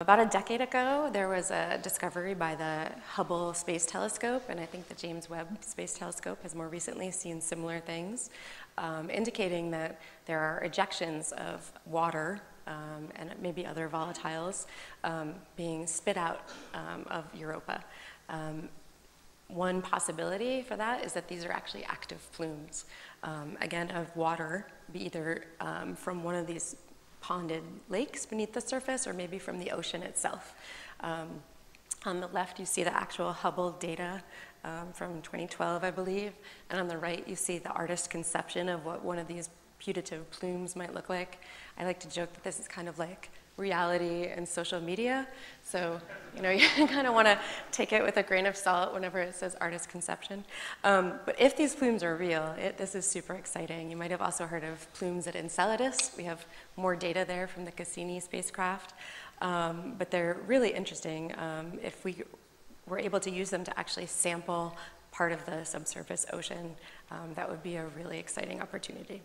About a decade ago, there was a discovery by the Hubble Space Telescope, and I think the James Webb Space Telescope has more recently seen similar things, um, indicating that there are ejections of water um, and maybe other volatiles um, being spit out um, of Europa. Um, one possibility for that is that these are actually active plumes, um, again, of water, either from one of these ponded lakes beneath the surface or maybe from the ocean itself. Um, on the left, you see the actual Hubble data um, from 2012, I believe, and on the right, you see the artist's conception of what one of these putative plumes might look like. I like to joke that this is kind of like reality and social media. So, you know, you kind of want to take it with a grain of salt whenever it says artist conception. Um, but if these plumes are real, it, this is super exciting. You might have also heard of plumes at Enceladus. We have more data there from the Cassini spacecraft. Um, but they're really interesting um, if we were able to use them to actually sample part of the subsurface ocean. Um, that would be a really exciting opportunity.